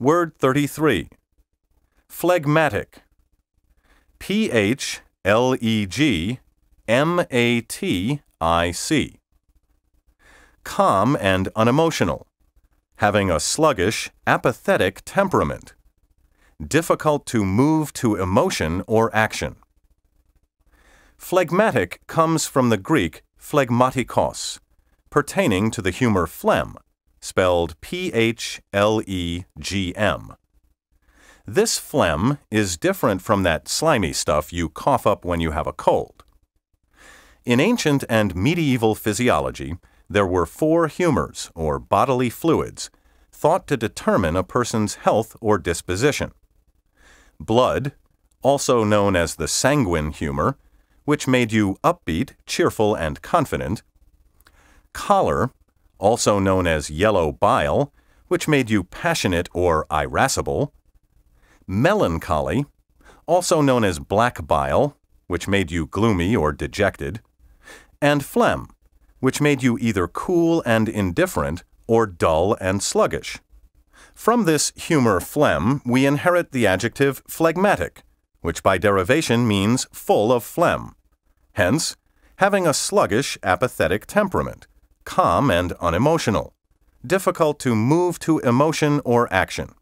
Word 33. Phlegmatic. P H L E G M A T I C. Calm and unemotional. Having a sluggish, apathetic temperament. Difficult to move to emotion or action. Phlegmatic comes from the Greek phlegmatikos, pertaining to the humor phlegm, spelled P H L E G M. This phlegm is different from that slimy stuff you cough up when you have a cold. In ancient and medieval physiology, there were four humors, or bodily fluids, thought to determine a person's health or disposition. Blood, also known as the sanguine humor, which made you upbeat, cheerful, and confident. Choler, also known as yellow bile, which made you passionate or irascible. Melancholy, also known as black bile, which made you gloomy or dejected. And phlegm, which made you either cool and indifferent or dull and sluggish. From this humor phlegm, we inherit the adjective phlegmatic, which by derivation means full of phlegm. Hence, having a sluggish, apathetic temperament, calm and unemotional, difficult to move to emotion or action.